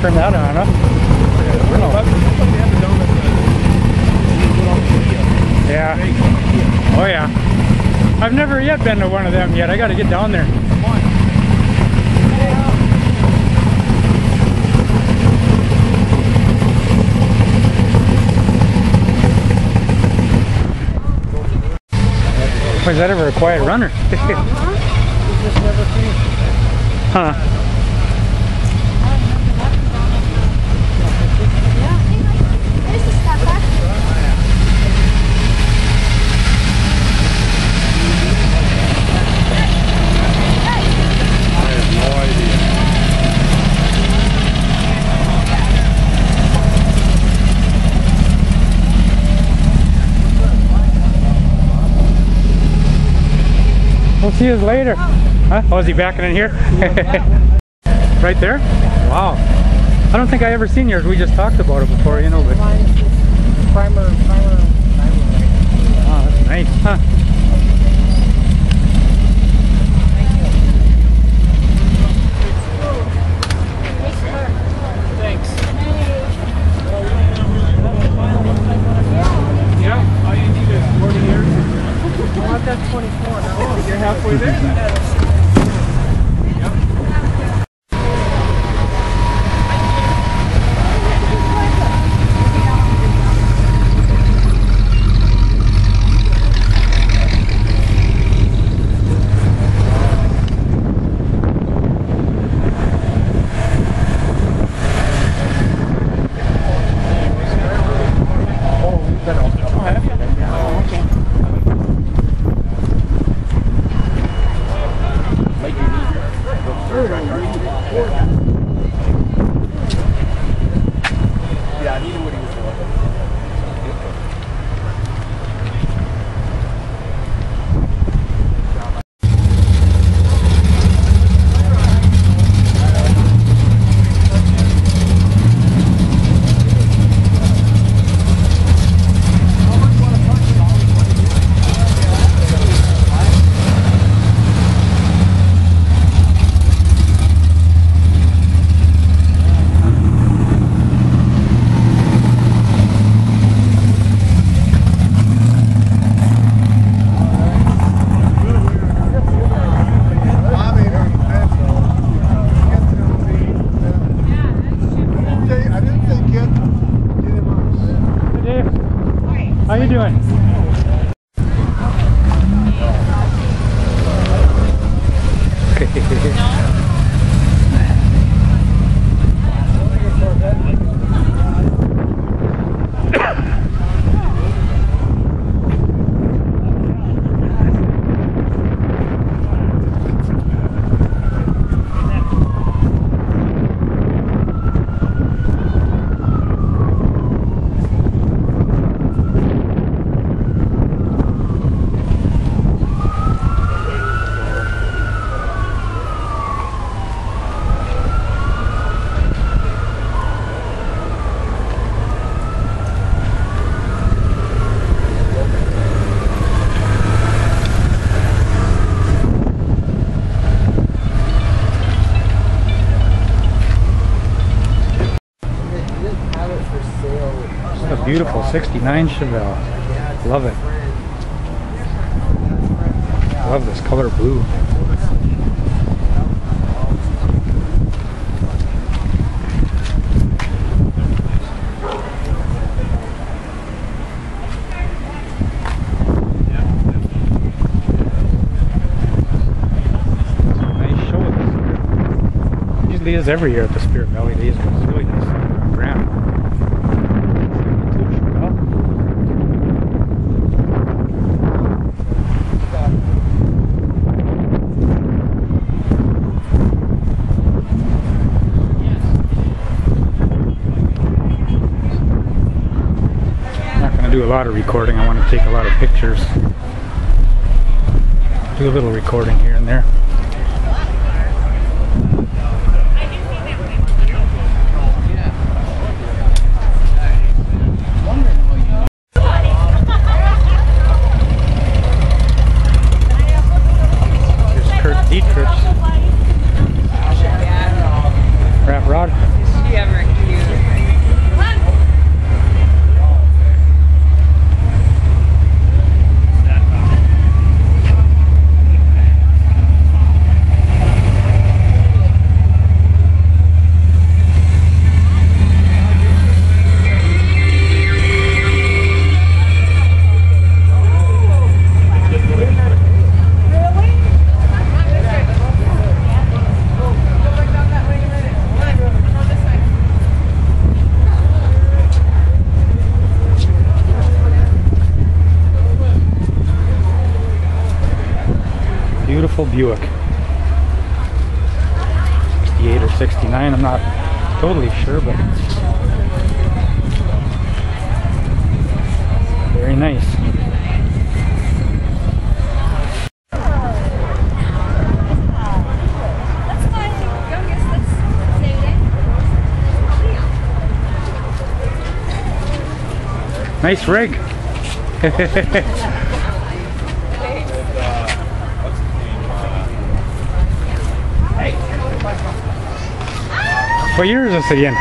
turn that on, huh? Yeah. Oh yeah. I've never yet been to one of them yet. I got to get down there. Was that ever a quiet runner? huh. We'll see you later. Huh? Oh, is he backing in here? right there? Wow. I don't think I ever seen yours. We just talked about it before, you know, but Primer, primer, primer. oh, that's nice. Huh. Yeah, all you need is 40 years. Well, I've got 24 now. You're halfway there. Yeah, he knew what he was doing. Hey, Dave. How you doing? What beautiful 69 Chevelle. Love it. Love this color blue. usually is every year at the Spirit Melody. It's really nice. Lot of recording. I want to take a lot of pictures. Do a little recording here and there. Buick. 68 or 69, I'm not totally sure, but very nice. Nice rig. what year is this again?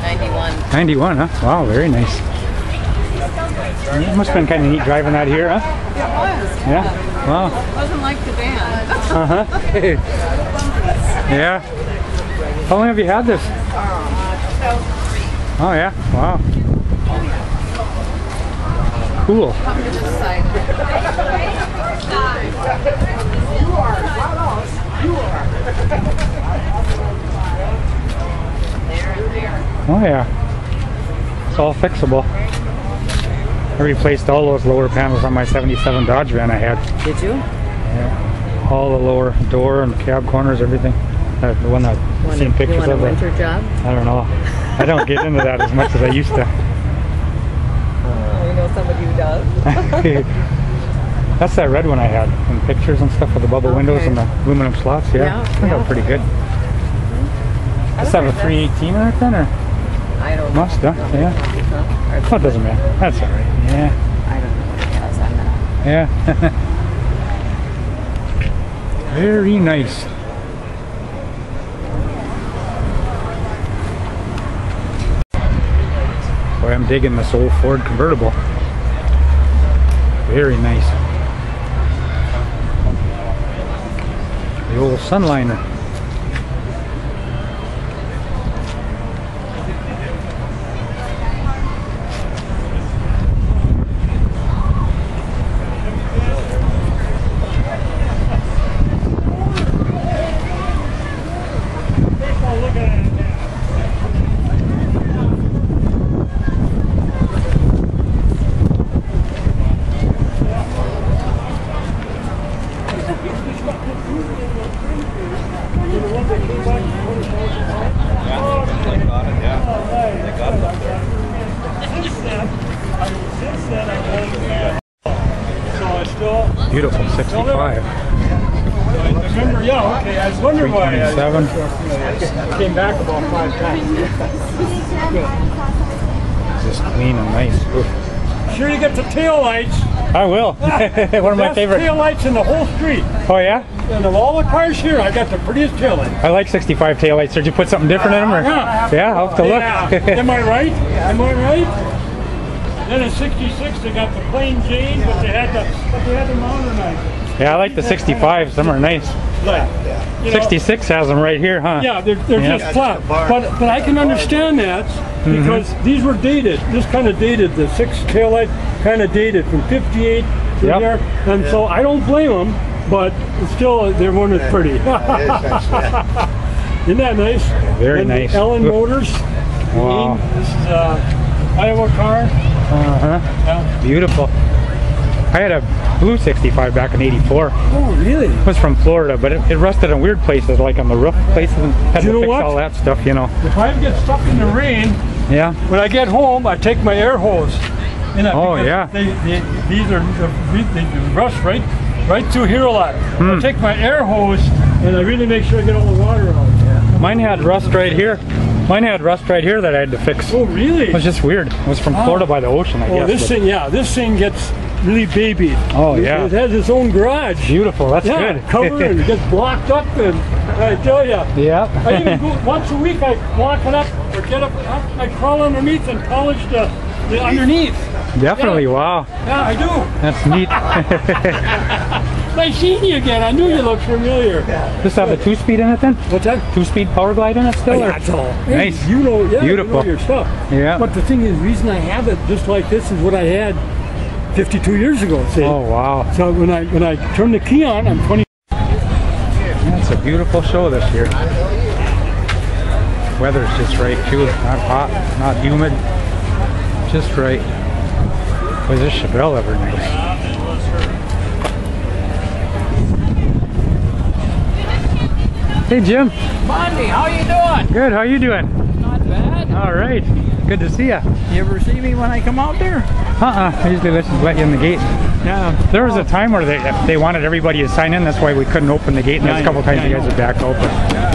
91. 91, huh? Wow, very nice. It must have been kind of neat driving that here, huh? It was. Yeah? Wow. Wasn't like the van. Uh huh. yeah. How long have you had this? Oh yeah. Wow. Cool. Come to this side. There and there. Oh yeah. It's all fixable. I replaced all those lower panels on my 77 Dodge van I had. Did you? Yeah. All the lower door and cab corners, everything. Uh, the one I've Want seen a, you pictures want a of. it. winter job? I don't know. I don't get into that as much as I used to. You know somebody who does. That's that red one I had in pictures and stuff with the bubble windows and the aluminum slots. Yeah, Yeah, turned out yeah. pretty good. That have a 318 in it then, or? I don't Must, huh? Yeah. Huh? Oh, it doesn't matter. That's all right. Yeah, I don't know what it has on that. yeah. Very nice. Boy, I'm digging this old Ford convertible. Very nice. The old Sunliner. They got it, yeah. They got it up there. So I still, Beautiful 65. remember, yeah, okay, I was wondering why I 327. came back about five times. Just clean and nice. Oof. Sure you get the tail lights. I will. One of my favorite. tail lights in the whole street. Oh yeah? And of all the cars here, I got the prettiest tail lights. I like 65 taillights. Did you put something different in them? Or? Yeah. Yeah, I'll have to Yeah. look. Am I right? Am I right? Then in '66 they got the plain Jane, but they had the but they had the modernized. Yeah, I like the 65s. Some are nice. Like, you know, 66 has them right here, huh? Yeah, they're, they're Yeah. just flat. But but I can understand that Mm-hmm. because these were dated. This kind of dated. The six taillight kind of dated from 58 to Yep. there. And so I don't blame them, but still, they weren't as pretty. Isn't that nice? Very And nice. Ellen Motors. Wow. This is uh, Iowa car. Uh-huh. Yeah. Beautiful. I had a blue 65 back in 84. Oh, really? It was from Florida, but it, it rusted in weird places, like on the roof places, and had you to fix what? all that stuff, you know. If I get stuck in the rain, Yeah. when I get home, I take my air hose. You know, Oh, yeah. They, they, these are the, they rust right, right through here a lot. Hmm. I take my air hose and I really make sure I get all the water out. Mine had rust right here. Mine had rust right here that I had to fix. Oh, really? It was just weird. It was from Florida by the ocean, I Oh, guess. this thing, yeah, this thing gets really babied. Oh, It- yeah. It has its own garage. Beautiful. That's yeah, good. covered and it gets blocked up and I tell you. yeah. I even go, once a week I block it up or get up, I crawl underneath and polish the, the underneath. Definitely. Yeah. Wow. Yeah, I do. That's neat. Nice seeing you again. I knew you looked familiar. Just have a two-speed in it then? What's that? Two-speed power glide in it still? Oh, or- That's all. Nice. You know, yeah, Beautiful. You know your stuff. Yeah. But the thing is, the reason I have it just like this is what I had 52 years ago. See? Oh wow. So when I when I turn the key on, I'm 20. It's a beautiful show this year. Weather's just right too. Not hot, not humid. Just right. Was this Chevelle ever nice? Hey Jim. Monty, how you doing? Good. How you doing? Not bad. All right. Good to see ya. You ever see me when I come out there? Uh-uh. I usually let let you in the gate. Yeah. There was a time where they they wanted everybody to sign in. That's why we couldn't open the gate. And there's a couple times Yeah, you guys know. would back out. But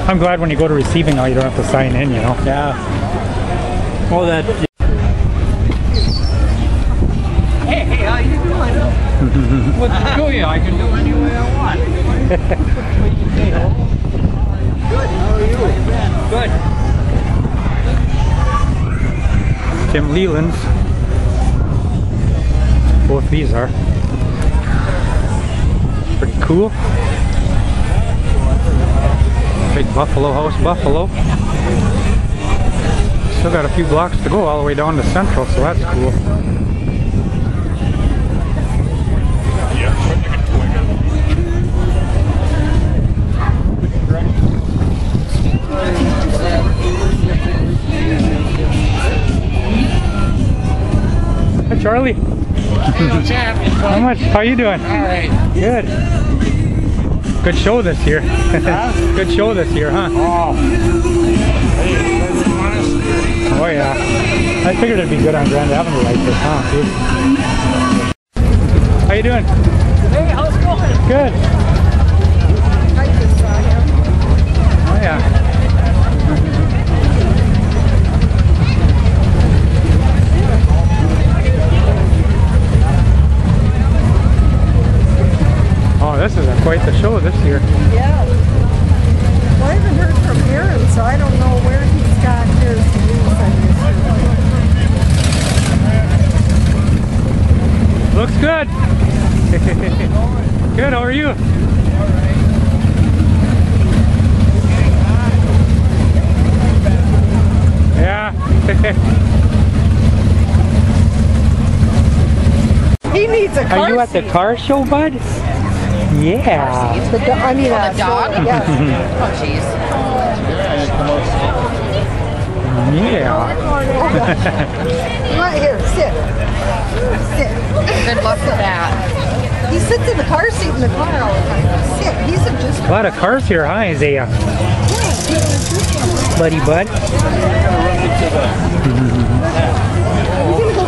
I'm glad when you go to receiving now, you don't have to sign in. You know. Yeah. Oh, that. Hey, hey, how you doing? what to do you? I can do any way I want. Good. How are you? Good. Tim Leland's. Both these are. Pretty cool. Big Buffalo House Buffalo. Still got a few blocks to go all the way down to Central, so that's cool. Charlie. How much? How you doing? All right. Good. Good show this year. Good show this year, huh? Oh. Oh yeah. I figured it'd be good on Grand Avenue like this, huh? dude? How you doing? Hey, how's it going? Good. I just saw him. Oh yeah. This is a, quite the show this year. Yeah. Well, I haven't heard from Aaron, so I don't know where he's got his news. Looks good. good, how are you? Yeah. He needs a car Are you at the car show, bud? Yeah. The do- I mean, uh, dog? Yes. Oh, jeez. Yeah. Right here, sit. Sit. Good luck with that. He sits in the car seat in the car all the time. Sit. He's a just. A lot of cars here, huh, Isaiah? Buddy bud. You gonna go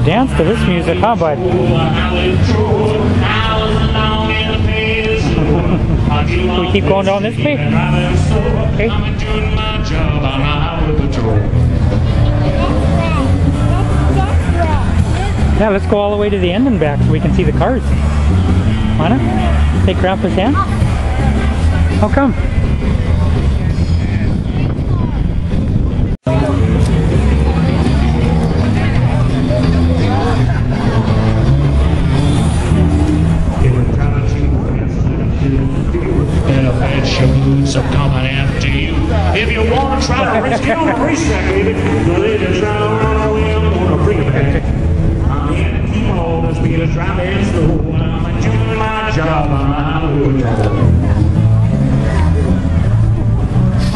Could dance to this music, huh, bud? We keep going down this way? Okay. Yeah, let's go all the way to the end and back so we can see the cars. Wanna? Take Grandpa's hand? How come?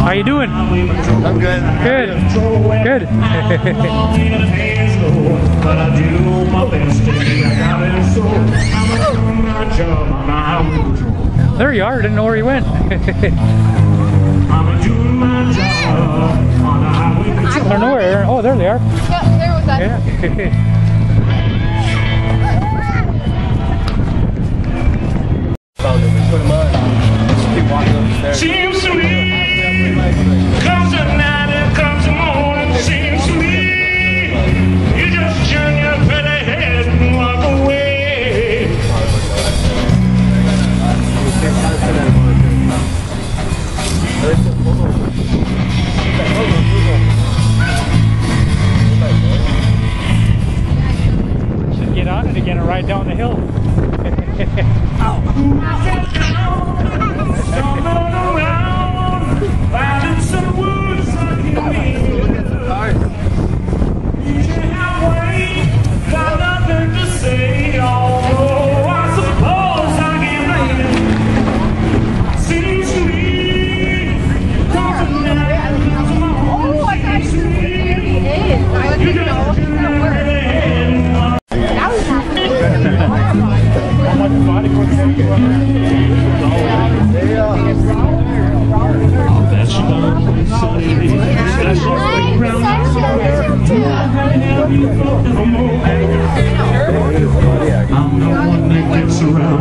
How you doing? I'm good. Good. Good. But I do my best to be a driving slow. I'm doing my job on the highway patrol. there you are. Didn't know where you went. I'm doing my job on the highway I patrol. don't know where. Oh, there they are. Yeah, there was that. Yeah.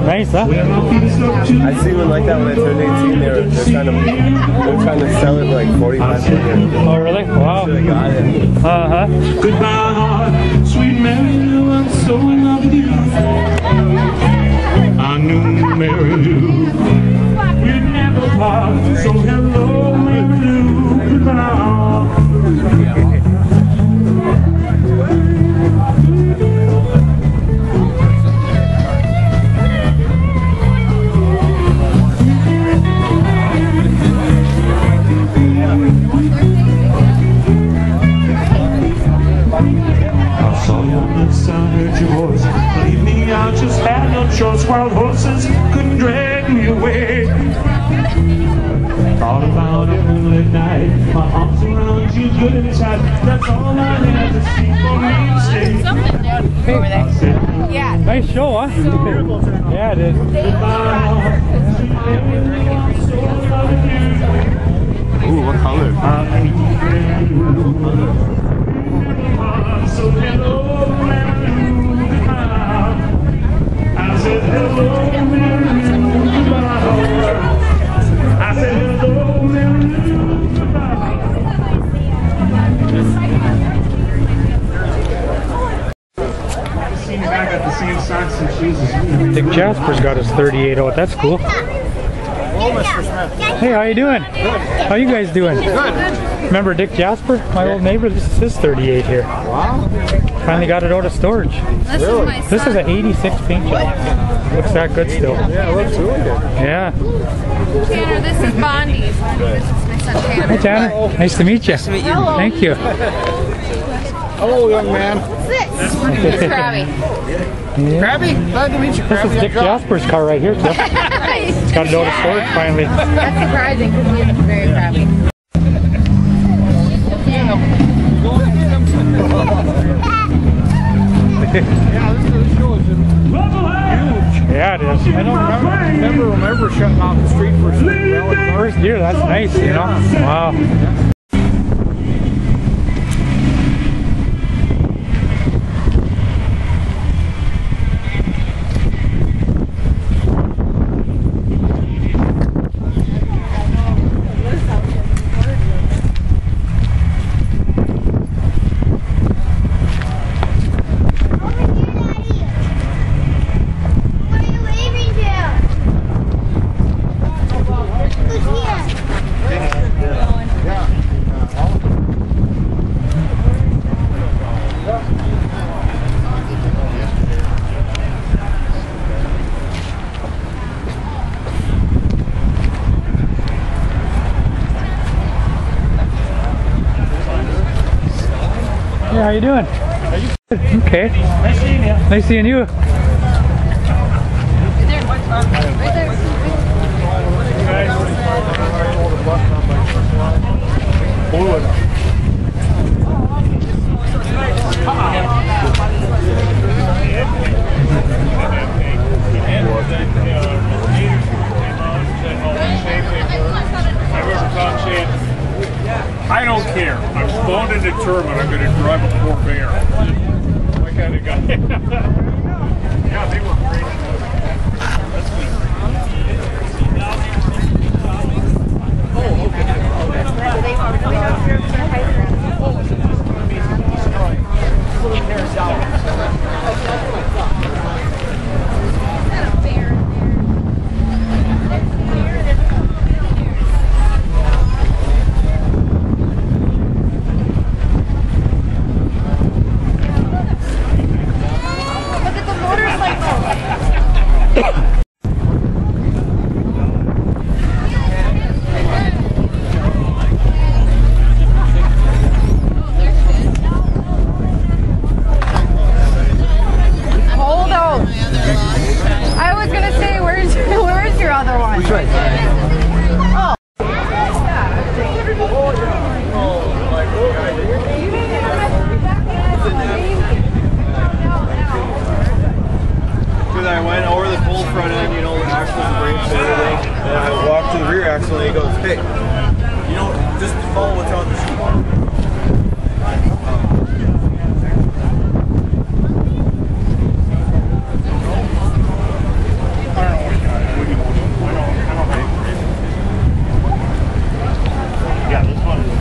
Nice, huh? I see one like that when I turned 18. They were, they're trying to, they're trying to sell it for like 45 million. Oh, really? Wow. They got it. Uh huh. Goodbye, heart, sweet Mary I'm so in love with you. I knew Mary we'd never part. So hello, you, good and tight. That's all I had to see for me to stay. Over there. Yeah. Nice show, huh? yeah, it is. goodbye, sweet Mary Lou, I'm so in love with you. Ooh, what color? I need Mary Lou. So hello, Mary Lou. I said hello, same socks and shoes as me. Dick Jasper's got his 38 out. That's cool. Hey, how you doing? How you guys doing? Good. Remember Dick Jasper, my old neighbor? This is his 38 here. Wow. Finally got it out of storage. This is my son. This is an 86 paint job. Looks that good still. Yeah, it looks really good. Yeah. Tanner, this is Bondi. This is my son Hi, Tanner. Tanner. Nice to meet you. Nice to meet you. Hello. Thank you. Hello, young man. It's Krabby. Krabby? Glad to meet you, This is Dick Jasper's car right here, Cliff. It's got it out of storage finally. That's surprising because he is very crabby. Yeah, this is huge. Yeah it is. I don't remember. Never remember shutting off the street for Valley Park. First year, that's nice, you know? Wow. How you doing? Okay. Nice seeing you. Nice seeing you. Tom saying, I don't care. I'm bound and determined I'm going to drive a poor bear. That kind of guy. yeah, they were great. Oh, Look at the motorcycle. Hold on. I was gonna say, where's where's your other one? Oh. Because I went over the full front end, you know, the axles, the brakes, and everything. And I walked to the rear axle you know, just follow what's on the sheet. Yeah, this one is.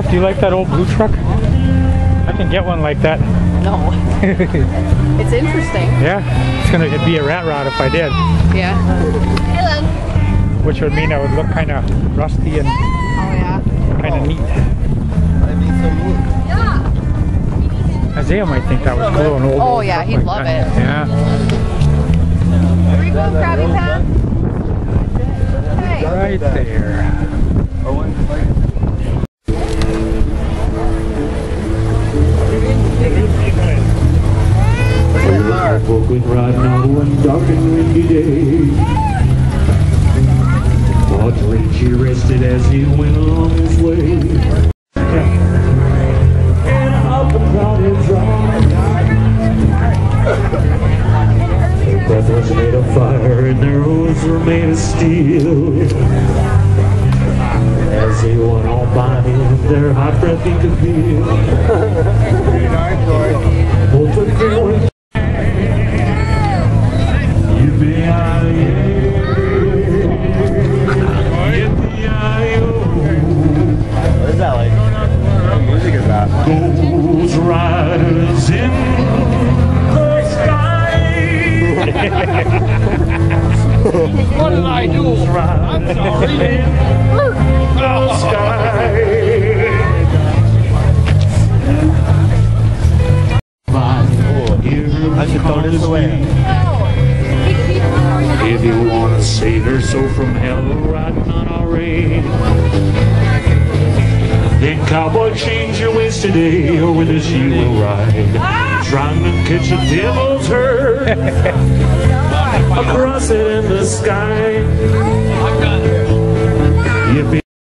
Jeff, do you like that old blue truck? I can get one like that. No. it's interesting. Yeah, it's gonna be a rat rod if I did, Yeah. Hello. which would mean I would look kind of rusty and Oh yeah. kind of oh. neat. I mean, so neat. Isaiah might think that was cool and old. Oh, old yeah, he'd like love that. it. Yeah. Where you going, Krabby Pat? Right there. Walking right now one dark and windy day. Audrey, she rested as he went along his way. And up and down his drive. Their breath was made of fire and their hooves were made of steel. As they went on by him, their hot breath he could feel. Both of them